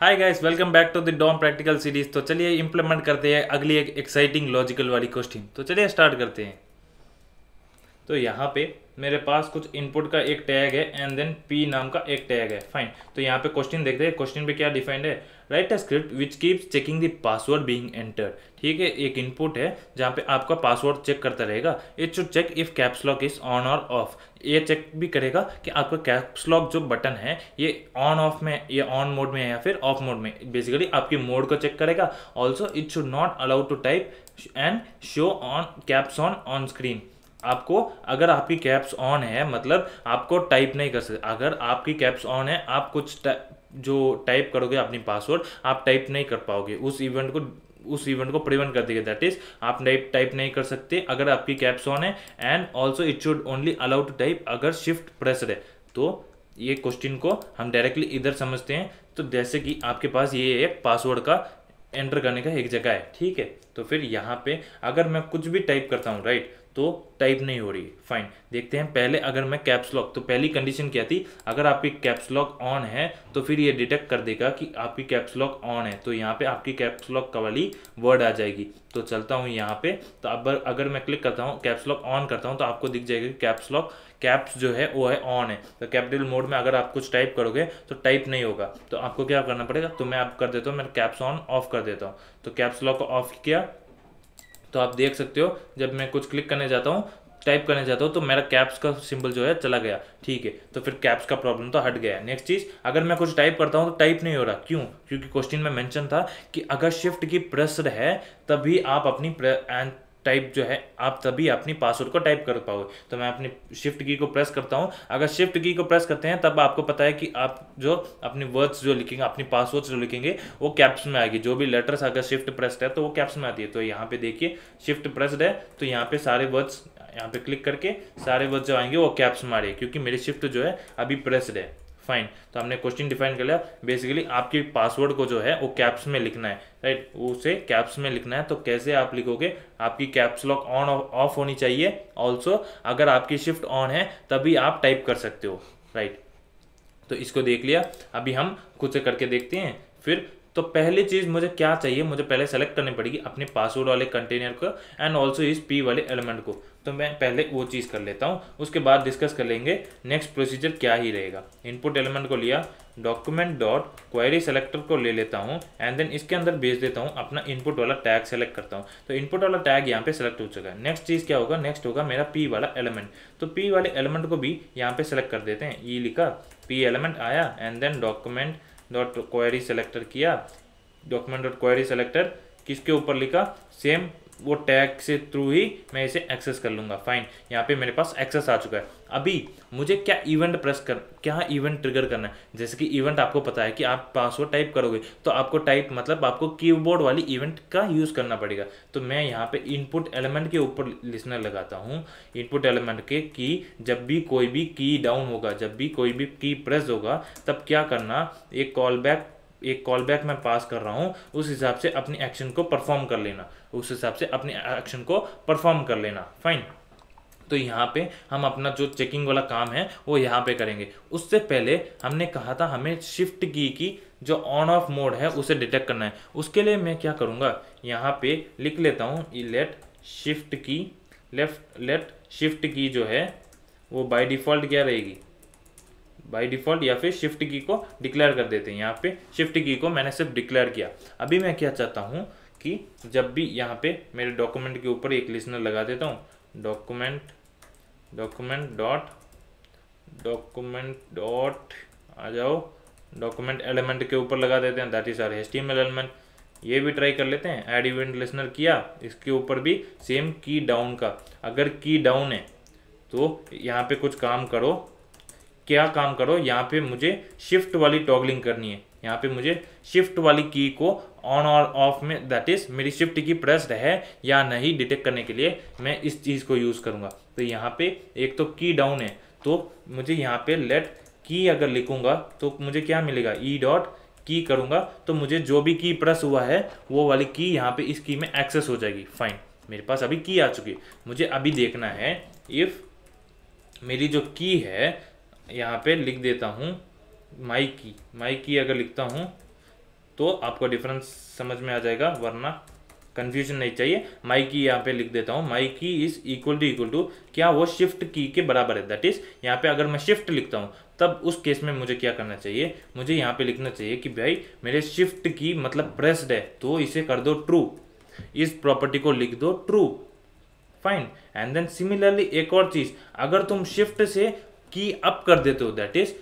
Hi guys welcome back to the DOM practical series तो चलिए implement करते हैं अगली एक एक्साइटिंग लॉजिकल वाली क्वेश्चन तो चलिए स्टार्ट करते हैं। तो यहाँ पे मेरे पास कुछ इनपुट का एक टैग है एंड देन पी नाम का एक टैग है। फाइन तो यहाँ पे क्वेश्चन देखते हैं। क्वेश्चन पे क्या डिफाइंड है? Write a script which keeps checking the password being enter ठीक है, एक इनपुट है, जहाँ पे आपका पासवर्ड चेक करता रहेगा। It should check if caps lock is on और ऑफ़ ये चेक भी करेगा कि आपका कैप्स लॉक जो बटन है, ये ऑन ऑफ़ में, या ऑन मोड में है या फिर ऑफ़ मोड में। बेसिकली आपकी मोड को चेक करेगा। Also it should not allow to type and show on caps on on screen आपको, अगर आपकी कैप्स ऑन है मतलब आपको टाइप नहीं कर सकते। अगर आपकी कैप्स ऑन है, आप कुछ जो टाइप करोगे अपनी पासवर्ड आप टाइप नहीं कर पाओगे। उस इवेंट को, उस इवेंट को प्रिवेंट कर देगा। दैट इज़ आप टाइप टाइप नहीं कर सकते अगर आपकी कैप्स ऑन है। And also it should only allow to type अगर शिफ्ट प्रेसड है तो ये क्वेश्चन को हम डायरेक्टली इधर समझते हैं। तो जैसे कि आपके पास ये एक पासवर्ड का एंटर करने का एक जगह है। ठीक है? तो फिर यहाँ पे अगर मैं कुछ भी टाइप करता हूँ राइट तो टाइप नहीं हो रही। फाइन देखते हैं। पहले अगर मैं कैप्स लॉक तो पहली कंडीशन क्या थी? अगर आपकी कैप्स लॉक ऑन है तो फिर ये डिटेक्ट कर देगा कि आपकी कैप्स लॉक ऑन है। तो यहाँ पे आपकी कैप्स लॉक का वाली वर्ड आ जाएगी। तो चलता हूँ यहाँ पे। तो अब अगर मैं क्लिक करता हूँ कैप्स लॉक ऑन करता हूँ तो आपको दिख जाएगा कैप्स लॉक कैप्स जो है, वो है ऑन है। तो कैपिटल मोड में अगर आप कुछ टाइप करोगे तो टाइप नहीं होगा। तो आपको क्या करना पड़ेगा? तो मैं आप कर देता हूँ मैं कैप्स ऑन ऑफ़ कर देता हूँ। तो कैप्स लॉक ऑफ़ किया। तो आप देख सकते हो, जब मैं कुछ क्लिक करने जाता हूँ टाइप करने जाता हूँ तो मेरा कैप्स का सिंबल जो है चला गया। ठीक है तो फिर कैप्स का प्रॉब्लम तो हट गया। नेक्स्ट चीज़, अगर मैं कुछ टाइप करता हूँ तो टाइप नहीं हो रहा। क्यों? क्योंकि क्वेश्चन में मेंशन था कि अगर शिफ्ट की प्रेस है, तभी आप अपनी टाइप जो है, आप तभी अपनी पासवर्ड को टाइप कर पाओगे। तो मैं अपनी शिफ्ट की को प्रेस करता हूँ। अगर शिफ्ट की को प्रेस करते हैं, तब आपको पता है कि आप जो अपनी वर्ड्स जो लिखेंगे, अपनी पासवर्ड जो लिखेंगे, वो कैप्स में आएगी। जो भी लेटर्स अगर शिफ्ट प्रेस्ड है तो वो कैप्स में आती है। तो यहाँ पे देखिए शिफ्ट प्रेस्ड है तो यहाँ पे सारे वर्ड्स यहाँ पे क्लिक करके सारे वर्ड्स जो आएँगे, वो कैप्स में आ रही है, क्योंकि मेरी शिफ्ट जो है, अभी प्रेस्ड है। फाइन तो हमने क्वेश्चन डिफाइन कर लिया। बेसिकली आपकी पासवर्ड को जो है, वो कैप्स में लिखना है राइट उसे कैप्स में लिखना है। तो कैसे आप लिखोगे? आपकी कैप्स लॉक ऑन ऑफ़ होनी चाहिए। ऑल्सो अगर आपकी शिफ्ट ऑन है, तभी आप टाइप कर सकते हो राइट तो इसको देख लिया। अभी हम खुद से करके देखते हैं। फिर तो पहली चीज़ मुझे क्या चाहिए? मुझे पहले सेलेक्ट करनी पड़ेगी अपने पासवर्ड वाले कंटेनर को एंड ऑल्सो इस पी वाले एलिमेंट को। तो मैं पहले वो चीज़ कर लेता हूँ, उसके बाद डिस्कस कर लेंगे नेक्स्ट प्रोसीजर क्या ही रहेगा। इनपुट एलिमेंट को लिया डॉक्यूमेंट डॉट क्वायरी सेलेक्टर को ले लेता हूँ एंड देन इसके अंदर भेज देता हूँ, अपना इनपुट वाला टैग सेलेक्ट करता हूँ। तो इनपुट वाला टैग यहाँ पे सेलेक्ट हो चुका है। नेक्स्ट चीज़ क्या होगा? नेक्स्ट होगा मेरा पी वाला एलिमेंट तो पी वाले एलिमेंट को भी यहाँ पे सेलेक्ट कर देते हैं। ई लिखा पी एलिमेंट आया and then document dot query selector किया डॉक्यूमेंट डॉट क्वेरी सेलेक्टर किसके ऊपर लिखा? सेम वो टैग से थ्रू ही मैं इसे एक्सेस कर लूँगा। फाइन यहाँ पे मेरे पास एक्सेस आ चुका है। अभी मुझे क्या इवेंट प्रेस कर, क्या इवेंट ट्रिगर करना है? जैसे कि इवेंट आपको पता है कि आप पासवर्ड टाइप करोगे तो आपको टाइप मतलब आपको कीबोर्ड वाली इवेंट का यूज़ करना पड़ेगा। तो मैं यहाँ पे इनपुट एलिमेंट के ऊपर लिसनर लगाता हूँ। इनपुट एलिमेंट के की जब भी कोई भी की डाउन होगा, जब भी कोई भी की प्रेस होगा, तब क्या करना, एक कॉल बैक एक कॉल बैक मैं पास कर रहा हूँ, उस हिसाब से अपनी एक्शन को परफॉर्म कर लेना। उस हिसाब से अपनी एक्शन को परफॉर्म कर लेना। फाइन तो यहाँ पे हम अपना जो चेकिंग वाला काम है, वो यहाँ पे करेंगे। उससे पहले हमने कहा था, हमें शिफ्ट की की जो ऑन ऑफ़ मोड है, उसे डिटेक्ट करना है। उसके लिए मैं क्या करूँगा, यहाँ पे लिख लेता हूँ let shift key left let shift key जो है, वो बाय डिफ़ॉल्ट क्या रहेगी? बाय डिफ़ॉल्ट या फिर शिफ्ट की को डिक्लेयर कर देते हैं। यहाँ पे शिफ्ट की को मैंने सिर्फ़ डिक्लेयर किया। अभी मैं क्या चाहता हूँ कि जब भी यहाँ पे मेरे डॉक्यूमेंट के ऊपर एक लिसनर लगा देता हूँ document document dot document dot आ जाओ डॉक्यूमेंट एलिमेंट के ऊपर लगा देते हैं। That is R H element ये भी ट्राई कर लेते हैं। एड इवेंट लिसनर किया। इसके ऊपर भी सेम की डाउन का। अगर की डाउन है तो यहाँ पे कुछ काम करो। क्या काम करो, यहाँ पे मुझे शिफ्ट वाली टॉगलिंग करनी है। यहाँ पे मुझे शिफ्ट वाली की को ऑन और ऑफ़ में दैट इज़ मेरी शिफ्ट की प्रेस्ड है या नहीं डिटेक्ट करने के लिए मैं इस चीज़ को यूज़ करूँगा। तो यहाँ पे एक तो की डाउन है तो मुझे यहाँ पे लेट की अगर लिखूँगा तो मुझे क्या मिलेगा? ई डॉट की करूँगा तो मुझे जो भी की प्रेस हुआ है, वो वाली की यहाँ पे इस की में एक्सेस हो जाएगी। फाइन मेरे पास अभी की आ चुकी मुझे अभी देखना है इफ़ मेरी जो की है यहाँ पे लिख देता हूँ माई की माई की अगर लिखता हूँ तो आपको डिफरेंस समझ में आ जाएगा, वरना कंफ्यूजन नहीं चाहिए। माई की यहाँ पे लिख देता हूँ। My key is equal to equal to क्या वो शिफ्ट की के बराबर है? दैट इज़ यहाँ पे अगर मैं शिफ्ट लिखता हूँ, तब उस केस में मुझे क्या करना चाहिए? मुझे यहाँ पे लिखना चाहिए कि भाई, मेरे शिफ्ट की मतलब प्रेस्ड है तो इसे कर दो ट्रू इस प्रॉपर्टी को लिख दो true fine and then similarly एक और चीज़, अगर तुम शिफ्ट से की अप कर देते हो दैट इज़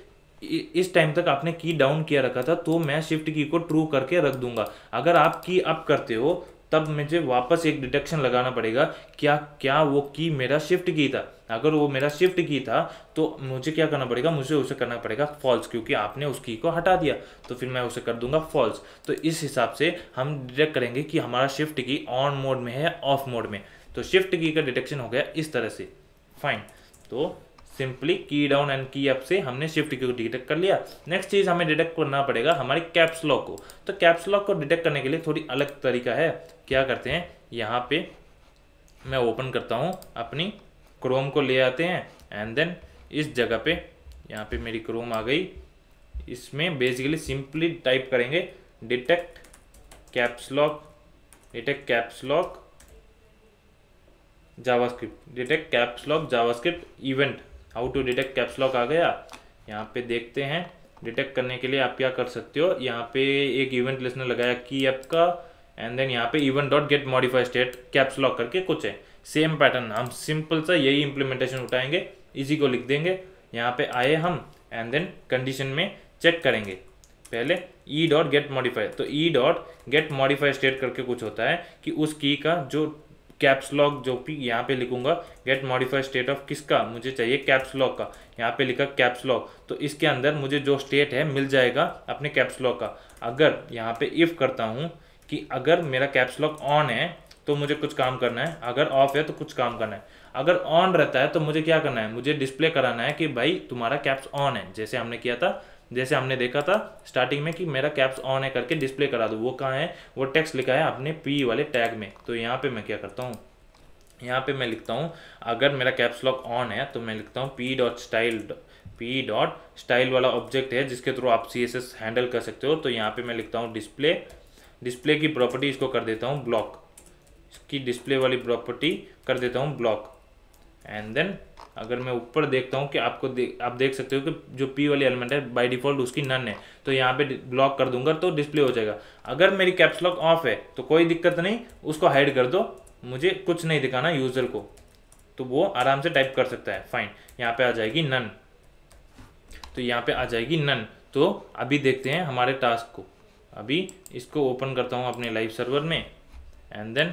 इस टाइम तक आपने की डाउन किया रखा था तो मैं शिफ्ट की को ट्रू करके रख दूँगा। अगर आप की अप करते हो, तब मुझे वापस एक डिटेक्शन लगाना पड़ेगा, क्या क्या वो की मेरा शिफ्ट की था? अगर वो मेरा शिफ्ट की था तो मुझे क्या करना पड़ेगा? मुझे उसे करना पड़ेगा फॉल्स क्योंकि आपने उस की को हटा दिया। तो फिर मैं उसे कर दूँगा फॉल्स तो इस हिसाब से हम डिटेक्ट करेंगे कि हमारा शिफ्ट की ऑन मोड में है ऑफ़ मोड में। तो शिफ्ट की का डिटेक्शन हो गया इस तरह से। फाइन तो सिंपली की डाउन एंड की अप से हमने शिफ्ट की डिटेक्ट कर लिया। नेक्स्ट चीज़ हमें डिटेक्ट करना पड़ेगा हमारे कैप्स लॉक को। तो कैप्स लॉक को डिटेक्ट करने के लिए थोड़ी अलग तरीका है। क्या करते हैं? यहाँ पे मैं ओपन करता हूँ अपनी क्रोम को ले आते हैं एंड देन इस जगह पे, यहाँ पे मेरी क्रोम आ गई। इसमें बेसिकली सिंपली टाइप करेंगे detect caps lock detect caps lock JavaScript detect caps lock JavaScript event how to detect caps lock आ गया। यहाँ पे देखते हैं डिटेक्ट करने के लिए आप क्या कर सकते हो? यहाँ पे एक इवेंट लिस्टनर लगाया की ऐप का एंड देन यहाँ पे event dot get modify state caps lock करके कुछ है। सेम पैटर्न हम सिंपल सा यही इंप्लीमेंटेशन उठाएँगे, इसी को लिख देंगे। यहाँ पे आए हम एंड देन कंडीशन में चेक करेंगे। पहले ई डॉट गेट मॉडिफाई तो e dot get modify state करके कुछ होता है कि उस की का जो कैप्स लॉक जो भी यहाँ पे लिखूँगा गेट मॉडिफाई स्टेट ऑफ़ किसका? मुझे चाहिए कैप्स लॉक का। यहाँ पे लिखा कैप्स लॉक तो इसके अंदर मुझे जो स्टेट है, मिल जाएगा अपने कैप्स लॉक का। अगर यहाँ पे इफ़ करता हूँ कि अगर मेरा कैप्स लॉक ऑन है तो मुझे कुछ काम करना है। अगर ऑफ़ है तो कुछ काम करना है। अगर ऑन रहता है तो मुझे क्या करना है? मुझे डिस्प्ले कराना है कि भाई, तुम्हारा कैप्स ऑन है। जैसे हमने किया था जैसे हमने देखा था स्टार्टिंग में कि मेरा कैप्स ऑन है करके डिस्प्ले करा दो। वो कहाँ है? वो टेक्स्ट लिखा है अपने पी वाले टैग में। तो यहाँ पे मैं क्या करता हूँ? यहाँ पे मैं लिखता हूँ, अगर मेरा कैप्स लॉक ऑन है तो मैं लिखता हूँ p dot style p dot style वाला ऑब्जेक्ट है, जिसके थ्रू आप सी एस एस हैंडल कर सकते हो। तो यहाँ पे मैं लिखता हूँ डिस्प्ले डिस्प्ले की प्रॉपर्टी इसको कर देता हूँ ब्लॉक इसकी डिस्प्ले वाली प्रॉपर्टी कर देता हूँ ब्लॉक एंड देन अगर मैं ऊपर देखता हूँ कि आपको दे, आप देख सकते हो कि जो पी वाली एलिमेंट है बाय डिफ़ॉल्ट उसकी नन है। तो यहाँ पे ब्लॉक कर दूँगा तो डिस्प्ले हो जाएगा। अगर मेरी कैप्स लॉक ऑफ़ है तो कोई दिक्कत नहीं उसको हाइड कर दो। मुझे कुछ नहीं दिखाना यूज़र को। तो वो आराम से टाइप कर सकता है। फाइन यहाँ पे आ जाएगी नन तो यहाँ पे आ जाएगी नन तो अभी देखते हैं हमारे टास्क को। अभी इसको ओपन करता हूँ अपने लाइव सर्वर में। एंड देन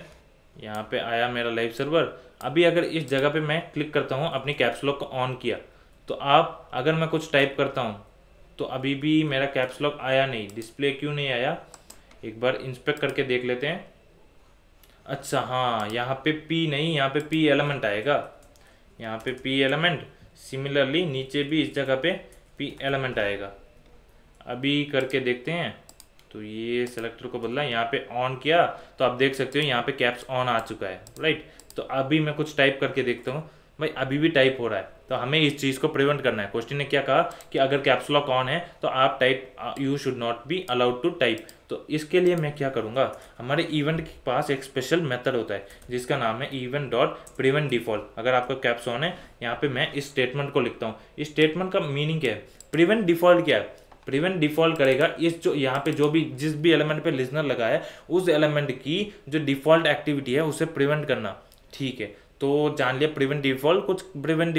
यहाँ पे आया मेरा लाइव सर्वर अभी अगर इस जगह पे मैं क्लिक करता हूँ, अपनी कैप्स लॉक को ऑन किया तो आप अगर मैं कुछ टाइप करता हूँ तो अभी भी मेरा कैप्स लॉक आया नहीं डिस्प्ले क्यों नहीं आया? एक बार इंस्पेक्ट करके देख लेते हैं। अच्छा हाँ यहाँ पे पी नहीं, यहाँ पे पी एलिमेंट आएगा। यहाँ पे पी एलिमेंट सिमिलरली नीचे भी इस जगह पे पी एलिमेंट आएगा। अभी करके देखते हैं। तो ये सेलेक्टर को बदला, यहाँ पे ऑन किया तो आप देख सकते हो यहाँ पे कैप्स ऑन आ चुका है राइट तो अभी मैं कुछ टाइप करके देखता हूँ। भाई, अभी भी टाइप हो रहा है। तो हमें इस चीज़ को प्रिवेंट करना है। क्वेश्चन ने क्या कहा कि अगर कैप्स लॉक ऑन है तो आप type you should not be allowed to type तो इसके लिए मैं क्या करूँगा? हमारे इवेंट के पास एक स्पेशल मेथड होता है, जिसका नाम है इवेंट डॉट प्रिवेंट डिफ़ॉल्ट अगर आपका कैप्स ऑन है, यहाँ पे मैं इस स्टेटमेंट को लिखता हूँ। इस स्टेटमेंट का मीनिंग क्या है? प्रिवेंट डिफ़ॉल्ट क्या है? प्रिवेंट डिफ़ॉल्ट करेगा इस जो, यहाँ पे जो भी, जिस भी एलिमेंट पे लिजनर लगा है, उस एलिमेंट की जो डिफ़ॉल्ट एक्टिविटी है, उसे प्रिवेंट करना। ठीक है तो जान लिया प्रिवेंट डिफ़ॉल्ट कुछ प्रिवेंट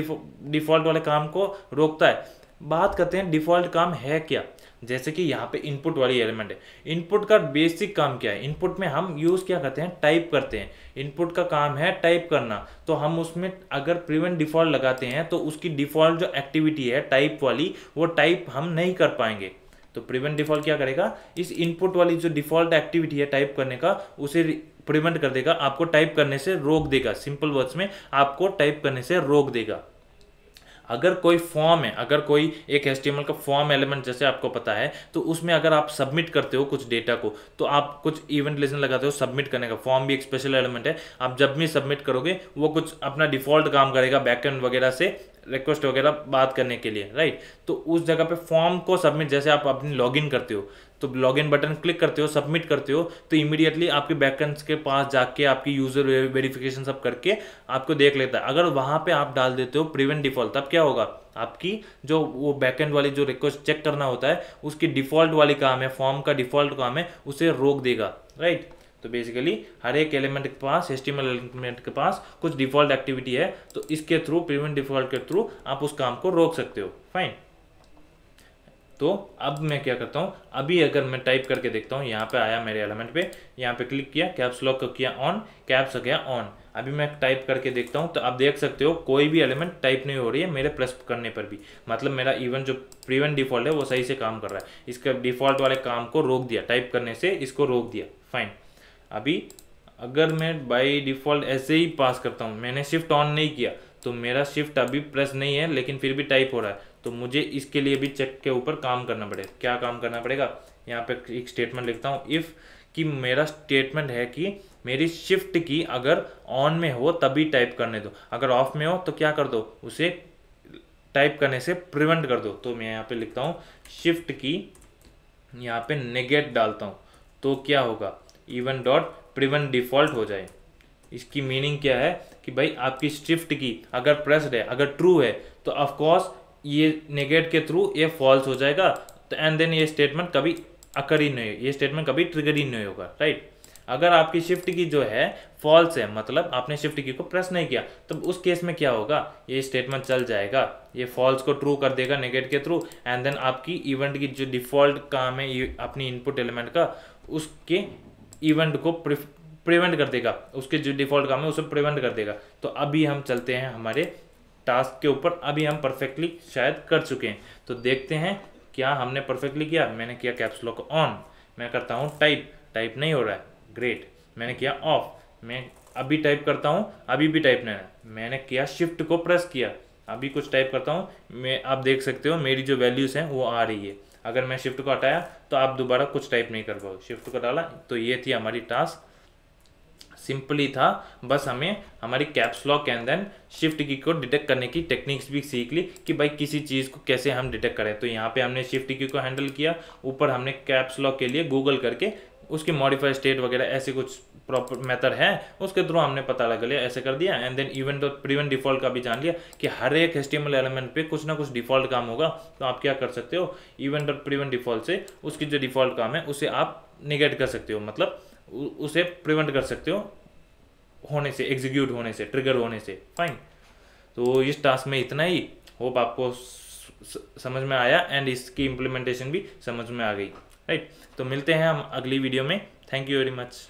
डिफ़ॉल्ट वाले काम को रोकता है। बात करते हैं डिफ़ॉल्ट काम है क्या? जैसे कि यहाँ पे इनपुट वाली एलिमेंट है। इनपुट का बेसिक काम क्या है? इनपुट में हम यूज़ क्या करते हैं? टाइप करते हैं। इनपुट का काम है टाइप करना। तो हम उसमें अगर प्रिवेंट डिफ़ॉल्ट लगाते हैं तो उसकी डिफ़ॉल्ट जो एक्टिविटी है टाइप वाली, वो टाइप हम नहीं कर पाएँगे। तो प्रिवेंट डिफ़ॉल्ट क्या करेगा? इस इनपुट वाली जो डिफ़ॉल्ट एक्टिविटी है टाइप करने का, उसे प्रिवेंट कर देगा, आपको टाइप करने से रोक देगा। सिंपल वर्ड्स में, आपको टाइप करने से रोक देगा। अगर कोई फॉर्म है, अगर कोई एक एस का फॉर्म एलिमेंट जैसे आपको पता है तो उसमें अगर आप सबमिट करते हो कुछ डेटा को तो आप कुछ इवेंट लेसन लगाते हो सबमिट करने का। फॉर्म भी एक स्पेशल एलिमेंट है। आप जब भी सबमिट करोगे, वो कुछ अपना डिफ़ॉल्ट काम करेगा बैकएंड वगैरह से रिक्वेस्ट वगैरह बात करने के लिए राइट तो उस जगह पे फॉर्म को सबमिट जैसे आप अपनी लॉगिन करते हो तो लॉग इन बटन क्लिक करते हो सबमिट करते हो तो इमीडिएटली आपके बैकेंड्स के पास जाके, आपकी यूज़र वेरिफिकेशन सब करके आपको देख लेता है। अगर वहाँ पे आप डाल देते हो प्रिवेंट डिफ़ॉल्ट तब क्या होगा? आपकी जो वो बैकेंड वाली जो रिक्वेस्ट चेक करना होता है, उसकी डिफ़ॉल्ट वाली काम है फॉर्म का डिफ़ॉल्ट काम है, उसे रोक देगा राइट तो बेसिकली हर एक एलिमेंट के पास एस्टिमल एलिमेंट के पास कुछ डिफ़ॉल्ट एक्टिविटी है तो इसके थ्रू प्रिवेंट डिफ़ॉल्ट के थ्रू आप उस काम को रोक सकते हो। फाइन तो अब मैं क्या करता हूँ, अभी अगर मैं टाइप करके देखता हूँ, यहाँ पे आया मेरे एलिमेंट पे, यहाँ पे क्लिक किया कैप्स लॉक को किया ऑन कैप्स गया ऑन अभी मैं टाइप करके देखता हूँ तो आप देख सकते हो कोई भी एलिमेंट टाइप नहीं हो रही है मेरे प्रेस करने पर भी. मतलब मेरा इवन जो प्रीवेंट डिफ़ॉल्ट है, वो सही से काम कर रहा है. इसका डिफ़ॉल्ट वाले काम को रोक दिया टाइप करने से इसको रोक दिया. फाइन अभी अगर मैं बाई डिफ़ॉल्ट ऐसे ही पास करता हूँ, मैंने शिफ्ट ऑन नहीं किया तो मेरा शिफ्ट अभी प्रेस नहीं है, लेकिन फिर भी टाइप हो रहा है. तो मुझे इसके लिए भी चेक के ऊपर काम करना पड़ेगा। क्या काम करना पड़ेगा? यहाँ पे एक स्टेटमेंट लिखता हूँ। इफ़ कि मेरा स्टेटमेंट है कि मेरी शिफ्ट की अगर ऑन में हो तभी टाइप करने दो। अगर ऑफ़ में हो तो क्या कर दो? उसे टाइप करने से प्रिवेंट कर दो। तो मैं यहाँ पे लिखता हूँ शिफ्ट की यहाँ पे नेगेट डालता हूँ। तो क्या होगा? इवन डॉट प्रिवेंट डिफ़ॉल्ट हो जाए। इसकी मीनिंग क्या है? कि भाई आपकी शिफ्ट की अगर प्रेस्ड है, अगर ट्रू है तो ऑफकोर्स ये नेगेट के थ्रू ये फॉल्स हो जाएगा तो एंड देन ये स्टेटमेंट कभी अकर ही नहीं, ये स्टेटमेंट कभी ट्रिगर ही नहीं होगा राइट अगर आपकी शिफ्ट की जो है फॉल्स है मतलब आपने शिफ्ट की को प्रेस नहीं किया तो उस केस में क्या होगा? ये स्टेटमेंट चल जाएगा, ये फॉल्स को ट्रू कर देगा नेगेट के थ्रू एंड देन आपकी इवेंट की जो डिफ़ॉल्ट काम है अपनी इनपुट एलिमेंट का, उसके इवेंट को प्रिवेंट कर देगा, उसके जो डिफ़ॉल्ट काम है, उसे प्रिवेंट कर देगा। तो अभी हम चलते हैं हमारे टास्क के ऊपर अभी हम परफेक्टली शायद कर चुके हैं। तो देखते हैं क्या हमने परफेक्टली किया। मैंने किया कैप्स लॉक ऑन मैं करता हूँ टाइप टाइप नहीं हो रहा है। ग्रेट मैंने किया ऑफ़ मैं अभी टाइप करता हूँ। अभी भी टाइप नहीं रहा मैंने किया शिफ्ट को प्रेस किया। अभी कुछ टाइप करता हूँ। मैं, आप देख सकते हो मेरी जो वैल्यूज़ हैं वो आ रही है। अगर मैं शिफ्ट को हटाया तो आप दोबारा कुछ टाइप नहीं कर पाओ शिफ्ट को डाला तो ये थी हमारी टास्क सिंपली था। बस हमें हमारी caps lock and then shift key को डिटेक्ट करने की टेक्निक्स भी सीख ली कि भाई किसी चीज़ को कैसे हम डिटेक्ट करें। तो यहाँ पे हमने शिफ्ट की को हैंडल किया। ऊपर हमने कैप्स लॉक के लिए गूगल करके उसके मॉडिफाइड स्टेट वगैरह ऐसे कुछ प्रॉपर मेथड है। उसके थ्रू हमने पता लगा लिया, ऐसे कर दिया। एंड देन इवेंट और प्रिवेंट डिफ़ॉल्ट का भी जान लिया कि हर एक एस्टिमल एलिमेंट पे कुछ ना कुछ डिफ़ॉल्ट काम होगा। तो आप क्या कर सकते हो? इवेंट और प्रिवेंट डिफ़ॉल्ट से उसकी जो डिफ़ॉल्ट काम है, उसे आप निगेट कर सकते हो। मतलब उसे प्रिवेंट कर सकते हो। होने से एग्जीक्यूट होने से ट्रिगर होने से। फाइन तो इस टास्क में इतना ही। होप आपको समझ में आया एंड इसकी इम्प्लीमेंटेशन भी समझ में आ गई। राइट तो मिलते हैं हम अगली वीडियो में। Thank you very much